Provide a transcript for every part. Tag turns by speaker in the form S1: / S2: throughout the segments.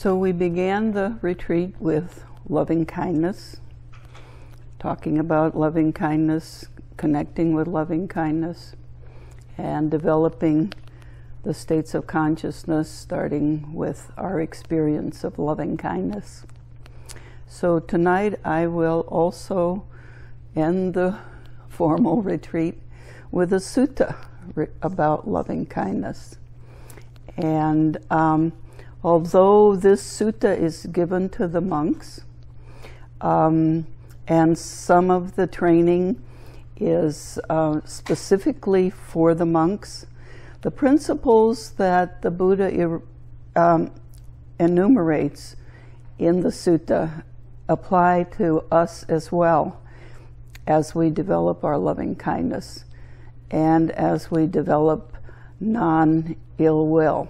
S1: So we began the retreat with loving kindness, talking about loving kindness, connecting with loving kindness, and developing the states of consciousness, starting with our experience of loving kindness. So tonight I will also end the formal retreat with a sutta about loving kindness. And um, although this sutta is given to the monks, um, and some of the training is uh, specifically for the monks, the principles that the Buddha um, enumerates in the sutta apply to us as well as we develop our loving kindness and as we develop non ill will.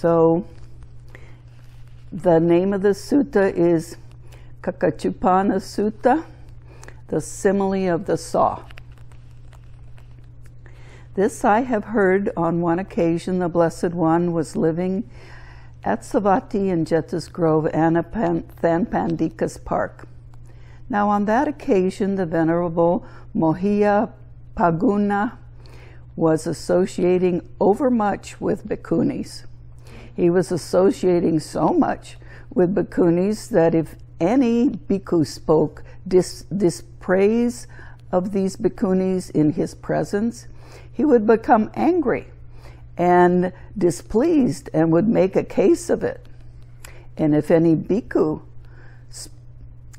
S1: So, the name of the sutta is Kakacupama Sutta, the simile of the saw. This I have heard on one occasion the Blessed One was living at Savatthi in Jeta's Grove, Anathapindika's Park. Now, on that occasion, the Venerable Moliya Phagguna was associating overmuch with bhikkhunis. He was associating so much with bhikkhunis that if any bhikkhu spoke dis- dispraise of these bhikkhunis in his presence, he would become angry and displeased and would make a case of it. And if any bhikkhu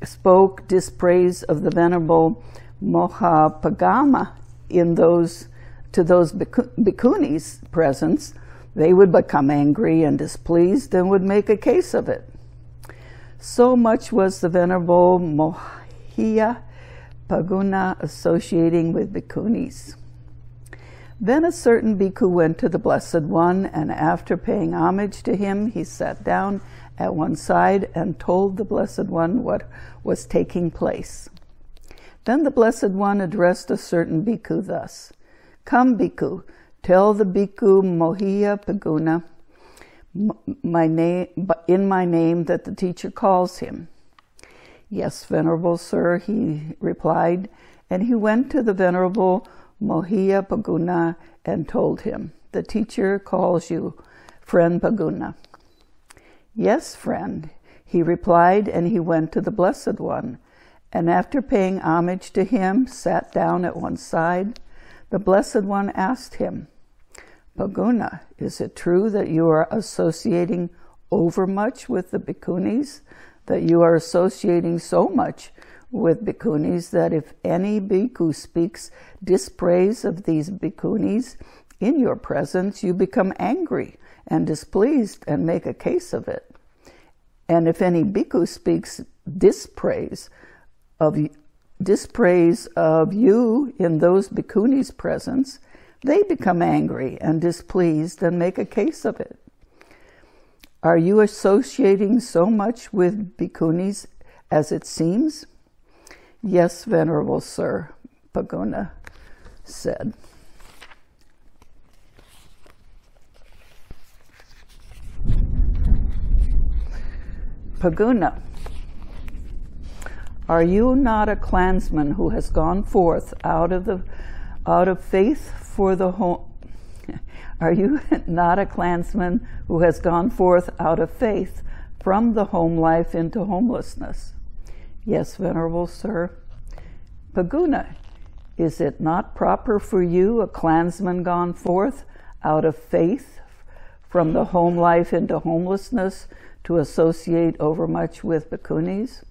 S1: spoke dispraise of the Venerable Mohapagama in those, to those bhikkhunis' presence, they would become angry and displeased and would make a case of it. So much was the Venerable Moliya Phagguna associating with bhikkhunis. Then a certain bhikkhu went to the Blessed One, and after paying homage to him, he sat down at one side and told the Blessed One what was taking place. Then the Blessed One addressed a certain bhikkhu thus Come, bhikkhu, tell the bhikkhu Moliya Phagguna my name, in my name that the teacher calls him. Yes, Venerable Sir, he replied, and he went to the Venerable Moliya Phagguna and told him, The teacher calls you, friend Phagguna. Yes, friend, he replied, and he went to the Blessed One, and after paying homage to him, sat down at one side. The Blessed One asked him, Phagguna, is it true that you are associating overmuch with the bhikkhunis, that you are associating so much with bhikkhunis that if any bhikkhu speaks dispraise of these bhikkhunis in your presence, you become angry and displeased and make a case of it. And if any bhikkhu speaks dispraise of dispraise of you in those bhikkhunis' presence, they become angry and displeased and make a case of it. Are you associating so much with bhikkhunis as it seems? Yes, Venerable Sir, Phagguna said. Phagguna, are you not a clansman who has gone forth out of the out of faith for the home? Are you not a clansman who has gone forth out of faith from the home life into homelessness? Yes, Venerable Sir. Phagguna, is it not proper for you, a clansman gone forth out of faith from the home life into homelessness, to associate overmuch with bhikkhunis?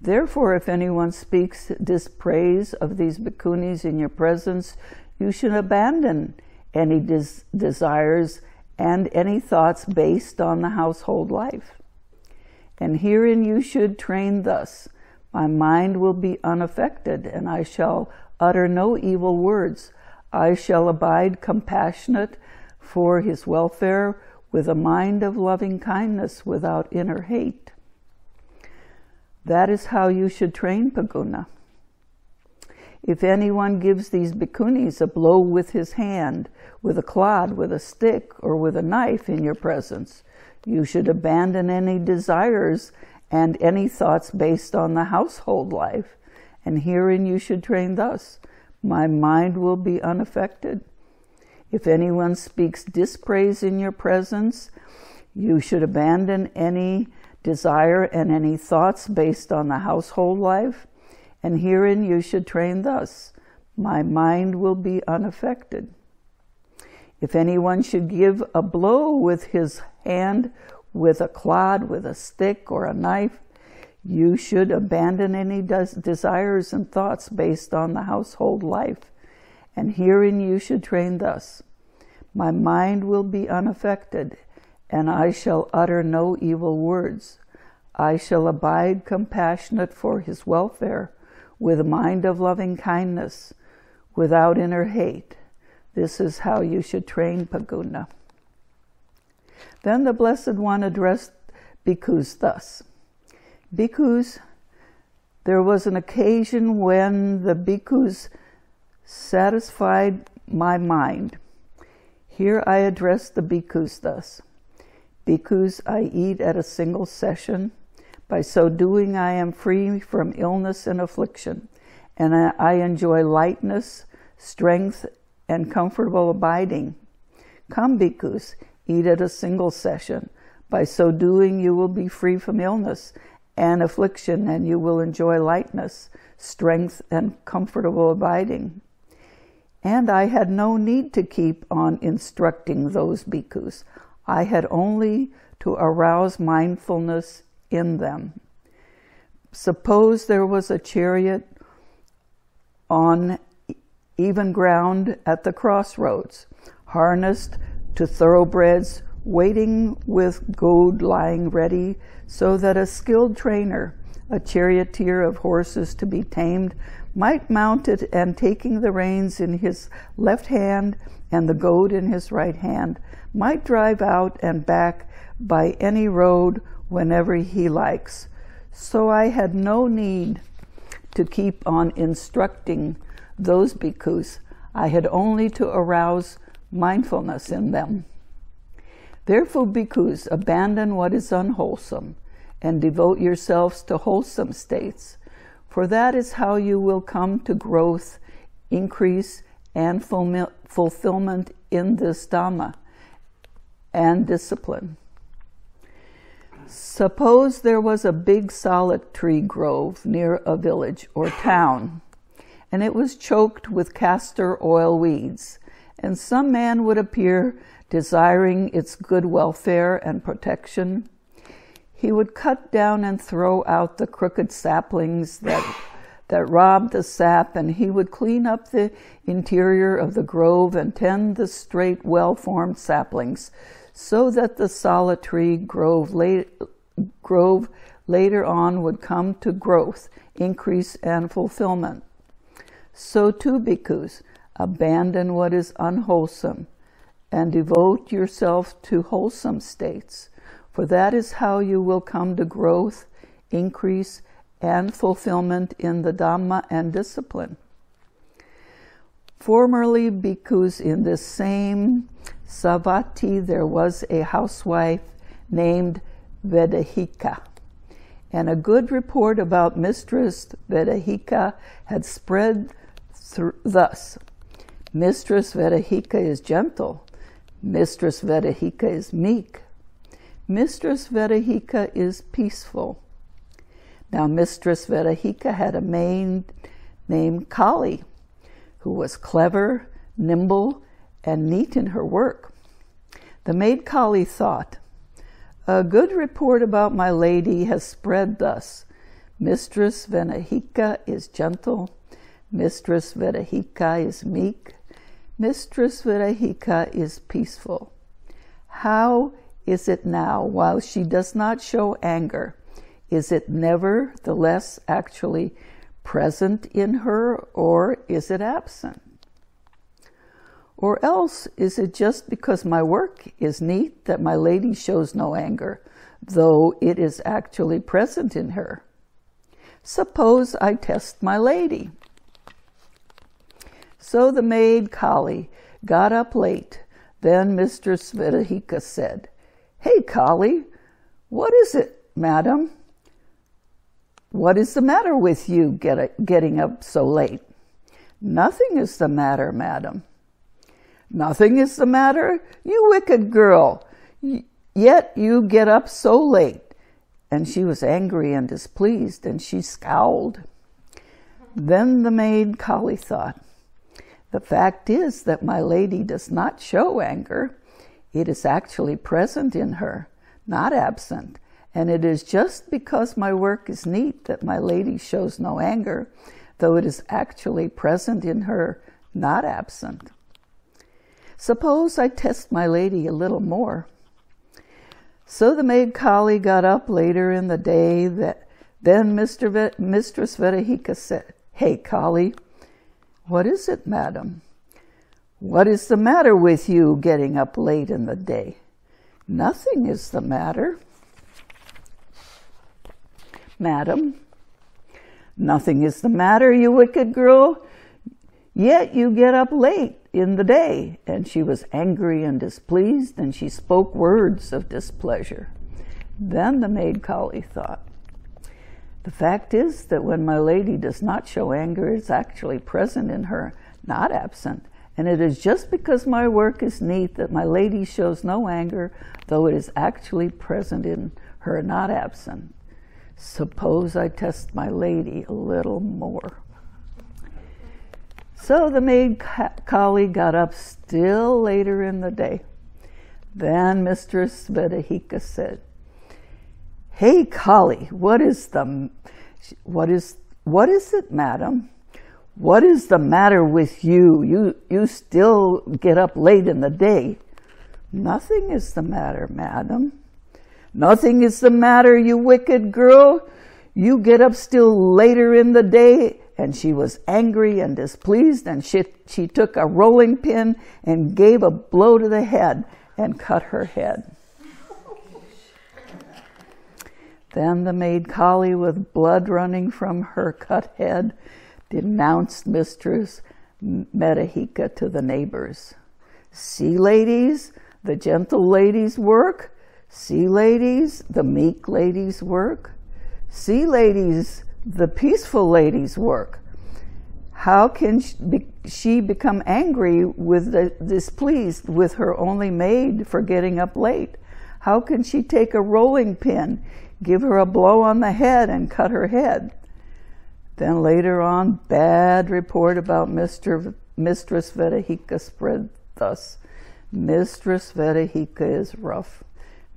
S1: Therefore, if anyone speaks dispraise of these bhikkhunis in your presence, you should abandon any des- desires and any thoughts based on the household life. And herein you should train thus my mind will be unaffected, and I shall utter no evil words. I shall abide compassionate for his welfare with a mind of loving kindness without inner hate. That is how you should train Phagguna. If anyone gives these bhikkhunis a blow with his hand, with a clod, with a stick, or with a knife in your presence, you should abandon any desires and any thoughts based on the household life. And herein you should train thus My mind will be unaffected. If anyone speaks dispraise in your presence, you should abandon any desire and any thoughts based on the household life. And herein you should train thus My mind will be unaffected. If anyone should give a blow with his hand, with a clod, with a stick, or a knife, you should abandon any des- desires and thoughts based on the household life. And herein you should train thus My mind will be unaffected, and I shall utter no evil words. I shall abide compassionate for his welfare, with a mind of loving kindness, without inner hate. This is how you should train Phagguna. Then the Blessed One addressed bhikkhus thus Bhikkhus, there was an occasion when the bhikkhus satisfied my mind. Here I address the bhikkhus thus Bhikkhus, I eat at a single session. By so doing, I am free from illness and affliction, and I enjoy lightness, strength, and comfortable abiding. Come, bhikkhus, eat at a single session. By so doing, you will be free from illness and affliction, and you will enjoy lightness, strength, and comfortable abiding. And I had no need to keep on instructing those bhikkhus. I had only to arouse mindfulness in them. Suppose there was a chariot on even ground at the crossroads, harnessed to thoroughbreds, waiting with goad lying ready, so that a skilled trainer, a charioteer of horses to be tamed, might mount it and taking the reins in his left hand and the goad in his right hand, might drive out and back by any road whenever he likes. So I had no need to keep on instructing those bhikkhus, I had only to arouse mindfulness in them. Therefore, bhikkhus, abandon what is unwholesome and devote yourselves to wholesome states, for that is how you will come to growth, increase, and fulfillment in this Dhamma and discipline. Suppose there was a big solid tree grove near a village or town and it was choked with castor oil weeds. And some man would appear desiring its good welfare and protection. He would cut down and throw out the crooked saplings that, that robbed the sap, and he would clean up the interior of the grove and tend the straight, well formed saplings, so that the solitary grove, late, grove later on would come to growth, increase, and fulfillment. So too, bhikkhus, abandon what is unwholesome and devote yourself to wholesome states, for that is how you will come to growth, increase, and fulfillment in the Dhamma and discipline. Formerly, bhikkhus, in this same Savatthi, there was a housewife named Vedehika. and a good report about Mistress Vedehika had spread th- thus Mistress Vedehika is gentle, Mistress Vedehika is meek, Mistress Vedehika is peaceful. Now, Mistress Vedehika had a maid named Kali, who was clever, nimble, and neat in her work. The maid Kali thought, A good report about my lady has spread thus. Mistress Vedehika is gentle, Mistress Vedehika is meek. Mistress Vedehika is peaceful. How is it now, while she does not show anger? Is it nevertheless actually present in her, or is it absent? Or else is it just because my work is neat that my lady shows no anger, though it is actually present in her? Suppose I test my lady. So the maid Kali got up late. Then Mistress Vedehika said, Hey, Kali, what is it, madam? What is the matter with you get, getting up so late? Nothing is the matter, madam. Nothing is the matter, you wicked girl. Yet you get up so late. And she was angry and displeased, and she scowled. Then the maid Kali thought, The fact is that my lady does not show anger. It is actually present in her, not absent. And it is just because my work is neat that my lady shows no anger, though it is actually present in her, not absent. Suppose I test my lady a little more. So the maid Kali got up later in the day. That then Mr. V- Mistress Vedehika said, "Hey, Kali, what is it, madam? What is the matter with you getting up late in the day? Nothing is the matter, madam. Nothing is the matter, you wicked girl. Yet you get up late in the day. And she was angry and displeased, and she spoke words of displeasure. Then the maid Kali thought, The fact is that when my lady does not show anger, it's actually present in her, not absent. And it is just because my work is neat that my lady shows no anger, though it is actually present in her, not absent. Suppose I test my lady a little more. So the maid Kali got up still later in the day. Then Mistress Vedehika said, Hey Kali, what is the what is what is it, madam? What is the matter with you? You you still get up late in the day. Nothing is the matter, madam. Nothing is the matter, you wicked girl. You get up still later in the day and she was angry and displeased, and she, she took a rolling pin and gave a blow to the head and cut her head. then the maid Kali, with blood running from her cut head, denounced Mistress Vedehika to the neighbors. See, ladies, the gentle ladies work. See, ladies, the meek ladies work. See, ladies, the peaceful ladies work. How can she become angry with the, displeased with her only maid for getting up late? How can she take a rolling pin, give her a blow on the head, and cut her head? Then later on, bad report about Mr. Mistress Vedehika spread thus. Mistress Vedehika is rough.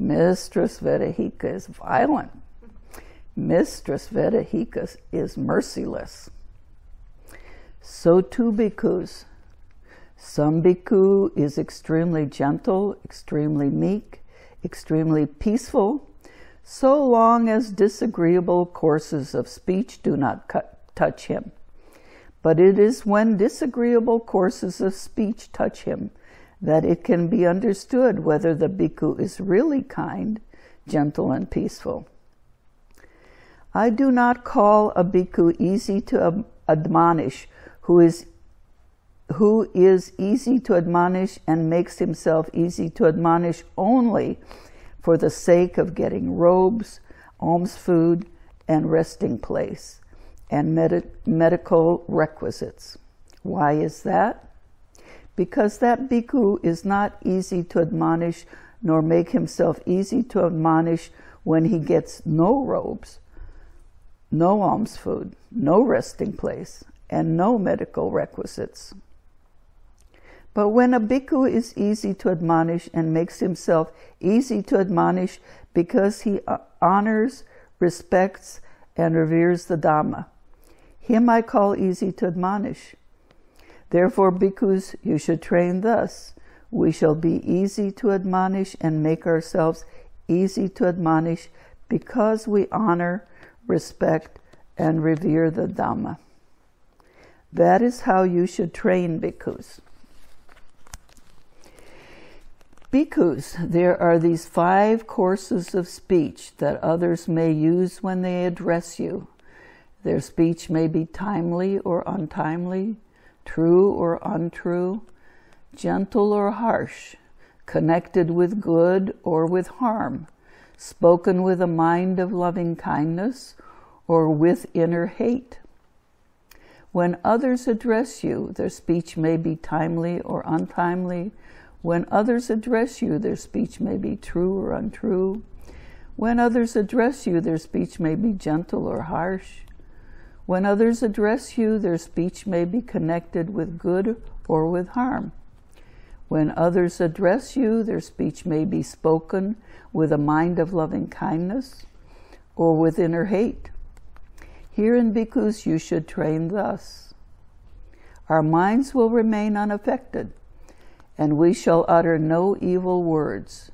S1: Mistress Vedehika is violent. Mistress Vedehika is merciless. So too bhikkhus. Some bhikkhu is extremely gentle, extremely meek, extremely peaceful, so long as disagreeable courses of speech do not cut, touch him. But it is when disagreeable courses of speech touch him that it can be understood whether the bhikkhu is really kind, gentle, and peaceful. I do not call a bhikkhu easy to admonish, who is who is easy to admonish and makes himself easy to admonish only for the sake of getting robes, alms food, and resting place, and med- medical requisites. Why is that? Because that bhikkhu is not easy to admonish nor make himself easy to admonish when he gets no robes, no alms food, no resting place, and no medical requisites. But when a bhikkhu is easy to admonish and makes himself easy to admonish because he honors, respects, and reveres the Dhamma, him I call easy to admonish. Therefore, bhikkhus, you should train thus. We shall be easy to admonish and make ourselves easy to admonish because we honor, respect, and revere the Dhamma. That is how you should train bhikkhus. Bhikkhus, there are these five courses of speech that others may use when they address you. Their speech may be timely or untimely, true or untrue, gentle or harsh, connected with good or with harm, spoken with a mind of loving kindness or with inner hate. When others address you, their speech may be timely or untimely. When others address you, their speech may be true or untrue. When others address you, their speech may be gentle or harsh. When others address you, their speech may be connected with good or with harm. When others address you, their speech may be spoken with a mind of loving kindness or with inner hate. Here in bhikkhus you should train thus. Our minds will remain unaffected, and we shall utter no evil words.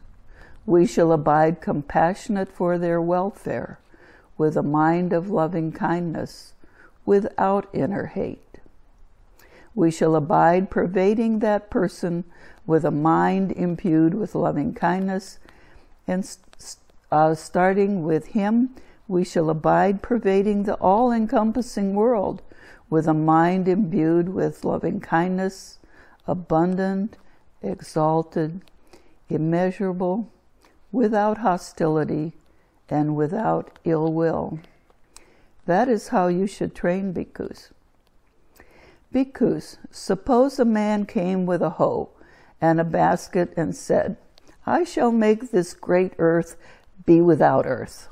S1: We shall abide compassionate for their welfare, with a mind of loving kindness, without inner hate. We shall abide pervading that person with a mind imbued with loving kindness, and uh, starting with him, we shall abide pervading the all encompassing world with a mind imbued with loving kindness, abundant, exalted, immeasurable, without hostility, and without ill will. That is how you should train bhikkhus. Bhikkhus, suppose a man came with a hoe and a basket and said, I shall make this great earth be without earth.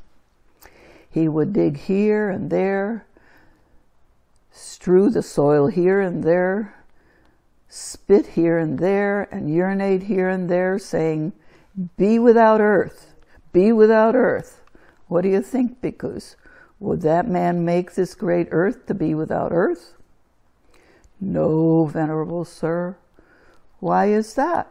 S1: He would dig here and there, strew the soil here and there, spit here and there, and urinate here and there, saying, Be without earth, be without earth. What do you think, bhikkhus? Would that man make this great earth to be without earth? No, venerable sir. Why is that?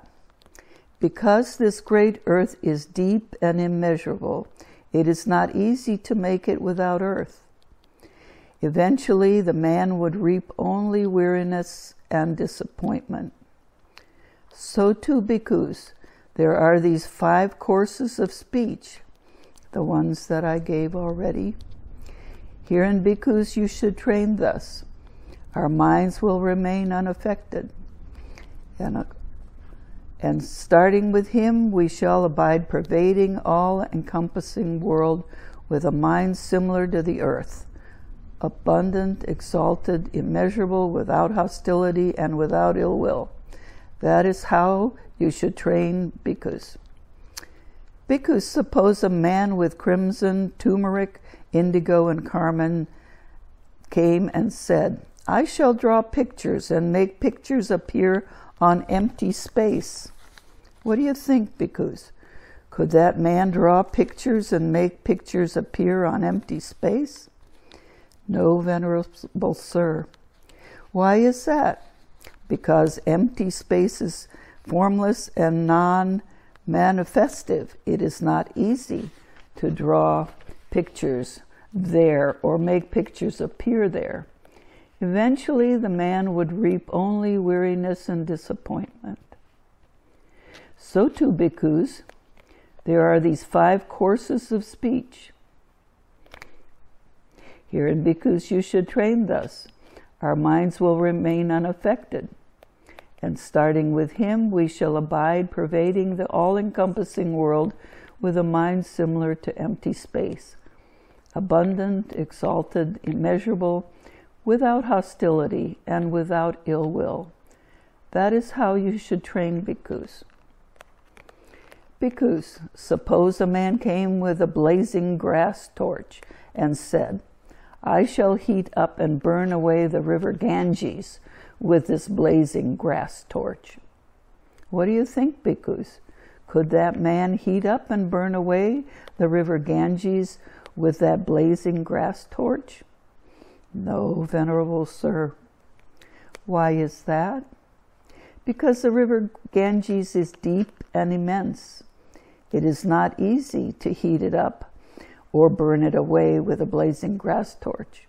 S1: Because this great earth is deep and immeasurable, it is not easy to make it without earth. Eventually, the man would reap only weariness and disappointment. So too, bhikkhus, there are these five courses of speech, the ones that I gave already. Here in bhikkhus, you should train thus. Our minds will remain unaffected. And uh, and starting with him, we shall abide pervading all encompassing world with a mind similar to the earth, abundant, exalted, immeasurable, without hostility and without ill will. That is how you should train bhikkhus. Bhikkhus, suppose a man with crimson, turmeric, indigo, and carmine came and said, I shall draw pictures and make pictures appear on empty space. What do you think, bhikkhus? Could that man draw pictures and make pictures appear on empty space? No, venerable sir. Why is that? Because empty space is formless and non manifestive. It is not easy to draw pictures there or make pictures appear there. Eventually, the man would reap only weariness and disappointment. So too, bhikkhus, there are these five courses of speech. Here in bhikkhus, you should train thus. Our minds will remain unaffected. And starting with him, we shall abide pervading the all encompassing world with a mind similar to empty space, abundant, exalted, immeasurable, without hostility, and without ill will. That is how you should train bhikkhus. Bhikkhus, suppose a man came with a blazing grass torch and said, I shall heat up and burn away the river Ganges with this blazing grass torch. What do you think, bhikkhus? Could that man heat up and burn away the river Ganges with that blazing grass torch? No, venerable sir. Why is that? Because the river Ganges is deep and immense. It is not easy to heat it up or burn it away with a blazing grass torch.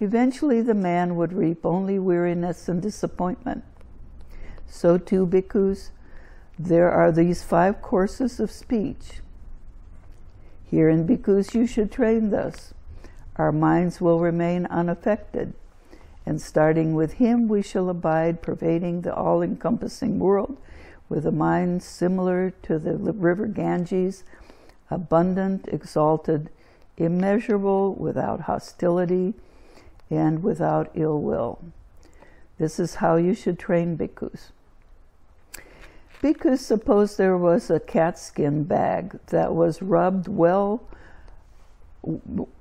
S1: Eventually, the man would reap only weariness and disappointment. So, too, bhikkhus, there are these five courses of speech. Here in bhikkhus, you should train thus. Our minds will remain unaffected. And starting with him, we shall abide, pervading the all encompassing world with a mind similar to the river Ganges, abundant, exalted, immeasurable, without hostility, and without ill will. This is how you should train bhikkhus. Bhikkhus, suppose there was a catskin bag that was rubbed well,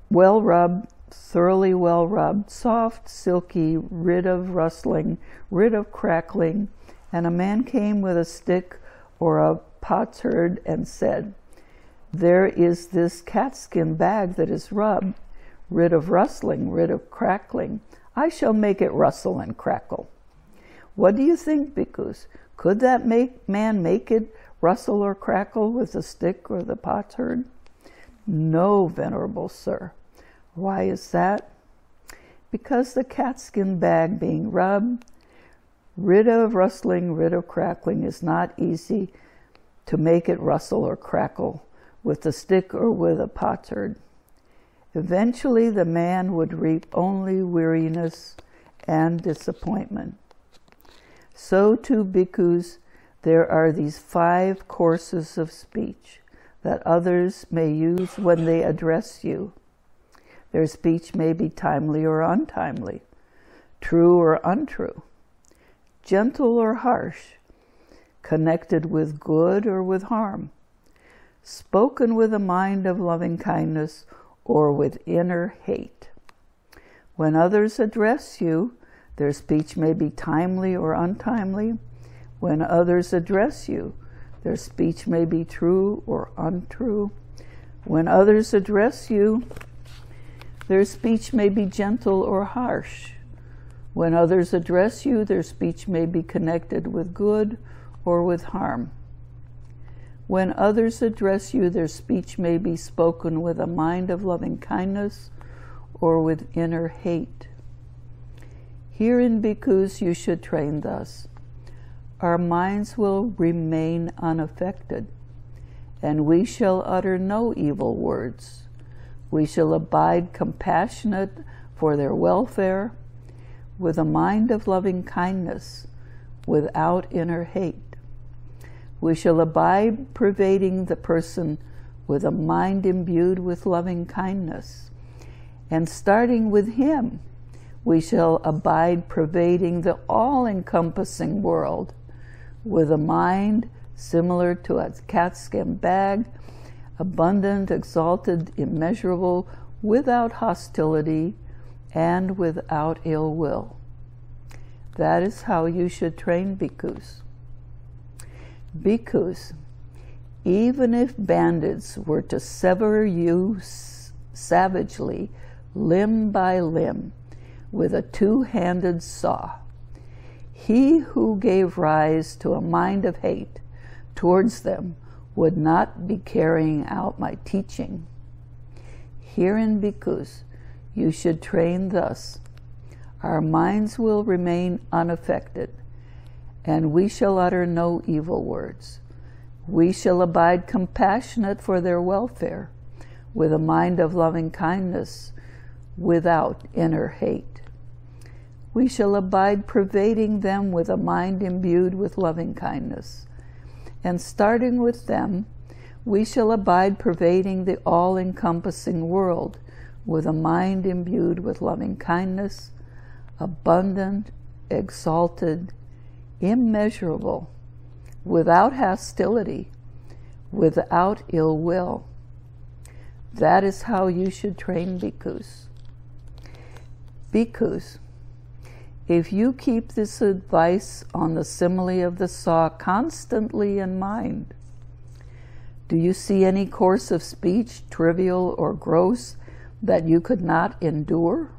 S1: well rubbed, thoroughly well rubbed, soft, silky, rid of rustling, rid of crackling, and a man came with a stick or a potsherd and said, There is this catskin bag that is rubbed, rid of rustling, rid of crackling. I shall make it rustle and crackle. What do you think, bhikkhus? Could that make, man make it rustle or crackle with the stick or the potsherd? No, venerable sir. Why is that? Because the catskin bag being rubbed, rid of rustling, rid of crackling, is not easy to make it rustle or crackle with the stick or with a potsherd. Eventually, the man would reap only weariness and disappointment. So, to bhikkhus, there are these five courses of speech that others may use when they address you. Their speech may be timely or untimely, true or untrue, gentle or harsh, connected with good or with harm, spoken with a mind of loving kindness or with inner hate. When others address you, their speech may be timely or untimely. When others address you, their speech may be true or untrue. When others address you, their speech may be gentle or harsh. When others address you, their speech may be connected with good or with harm. When others address you, their speech may be spoken with a mind of loving kindness or with inner hate. Here in bhikkhus you should train thus. Our minds will remain unaffected, and we shall utter no evil words. We shall abide compassionate for their welfare, with a mind of loving kindness, without inner hate. We shall abide pervading the person with a mind imbued with loving kindness. And starting with him, we shall abide pervading the all encompassing world with a mind similar to a catskin bag, abundant, exalted, immeasurable, without hostility, and without ill will. That is how you should train bhikkhus. Bhikkhus, even if bandits were to sever you savagely, limb by limb, with a two handed saw, he who gave rise to a mind of hate towards them would not be carrying out my teaching. Here in Bhikkhus, you should train thus. Our minds will remain unaffected and we shall utter no evil words. We shall abide compassionate for their welfare, with a mind of loving kindness, without inner hate. We shall abide pervading them with a mind imbued with loving kindness. And starting with them, we shall abide pervading the all encompassing world with a mind imbued with loving kindness, abundant, exalted, immeasurable, without hostility, without ill will. That is how you should train bhikkhus. Bhikkhus, if you keep this advice on the simile of the saw constantly in mind, do you see any course of speech, trivial or gross, that you could not endure?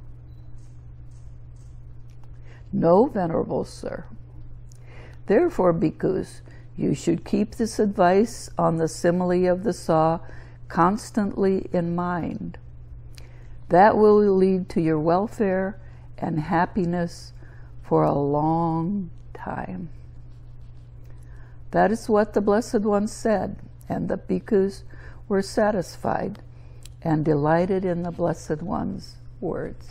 S1: No, Venerable Sir. Therefore, bhikkhus, you should keep this advice on the simile of the saw constantly in mind. That will lead to your welfare and happiness for a long time. That is what the Blessed One said, and the bhikkhus were satisfied and delighted in the Blessed One's words.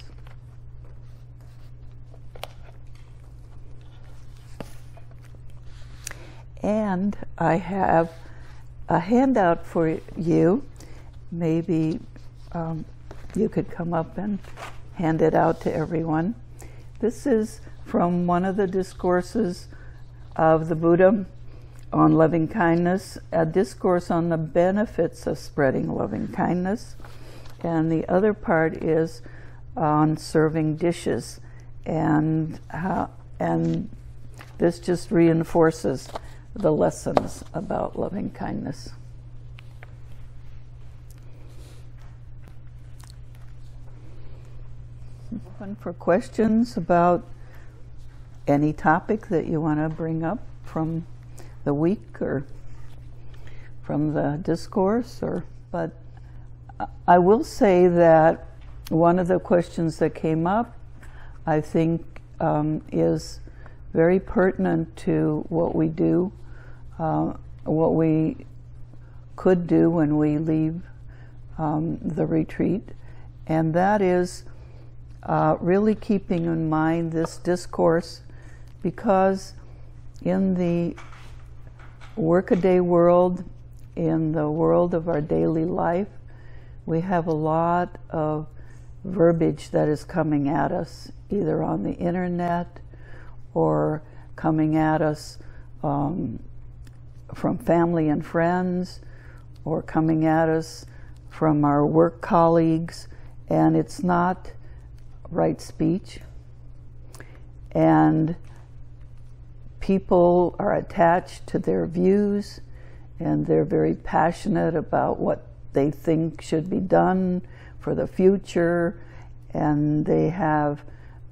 S1: And I have a handout for you, maybe um, you could come up and hand it out to everyone. This is from one of the discourses of the Buddha on loving kindness, a discourse on the benefits of spreading loving kindness, and the other part is on serving dishes, and and this just reinforces the lessons about loving kindness. Open for questions about any topic that you want to bring up from the week or from the discourse or but I will say that one of the questions that came up I think um, is very pertinent to what we do uh, what we could do when we leave um, the retreat. And that is uh, really keeping in mind this discourse because in the workaday world, in the world of our daily life, we have a lot of verbiage that is coming at us, either on the internet or coming at us um, from family and friends or coming at us from our work colleagues, and it's not right speech. And people are attached to their views and they're very passionate about what they think should be done for the future and they have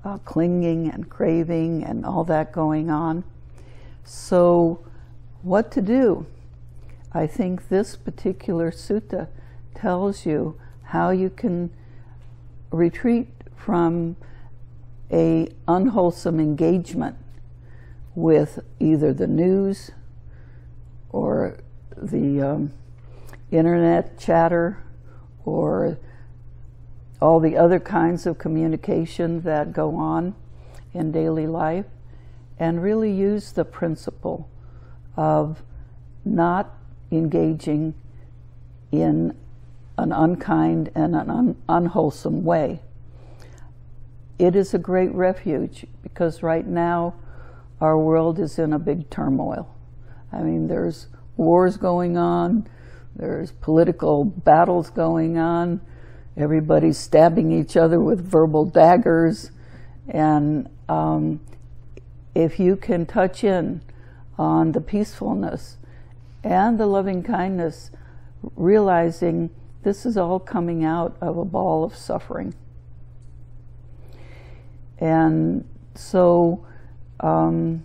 S1: uh, clinging and craving and all that going on. So, what to do? I think this particular sutta tells you how you can retreat from a unwholesome engagement with either the news or the um, internet chatter or all the other kinds of communication that go on in daily life and really use the principle of not engaging in an unkind and an un- unwholesome way. It is a great refuge because right now our world is in a big turmoil. I mean, there's wars going on, there's political battles going on, everybody's stabbing each other with verbal daggers, and um, if you can touch in on the peacefulness and the loving kindness, realizing this is all coming out of a ball of suffering. And so um,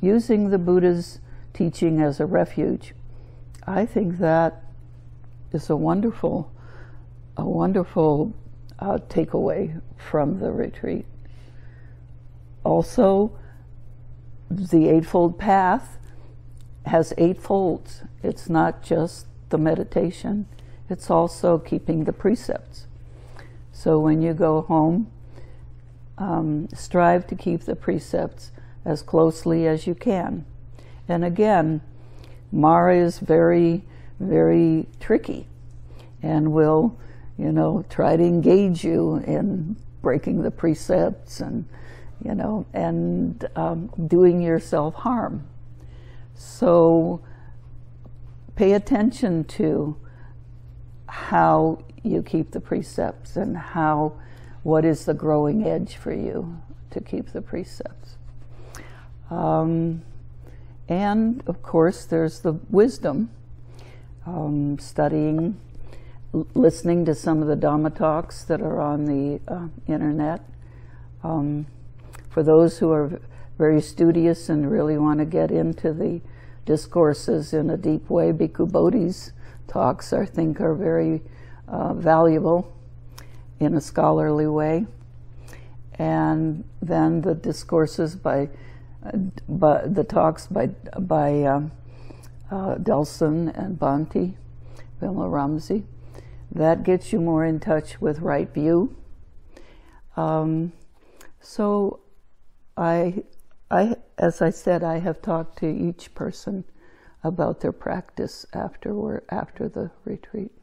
S1: using the Buddha's teaching as a refuge, I think that is a wonderful, a wonderful uh, takeaway from the retreat. Also, the Eightfold Path has eight folds. It's not just the meditation, it's also keeping the precepts. So when you go home, um, strive to keep the precepts as closely as you can. And again, Mara is very, very tricky and will, you know, try to engage you in breaking the precepts and, you know, and um, doing yourself harm. So pay attention to how you keep the precepts and how, what is the growing edge for you to keep the precepts. Um, and of course, there's the wisdom, um, studying, listening to some of the Dhamma talks that are on the uh, internet. Um, for those who are very studious and really want to get into the discourses in a deep way, Bhikkhu Bodhi's talks, I think, are very uh, valuable in a scholarly way. And then the discourses by but the talks by by um, uh, Delson and Bhante, Vimalaramsi, that gets you more in touch with right view. Um, so, I, I, as I said, I have talked to each person about their practice after after the retreat.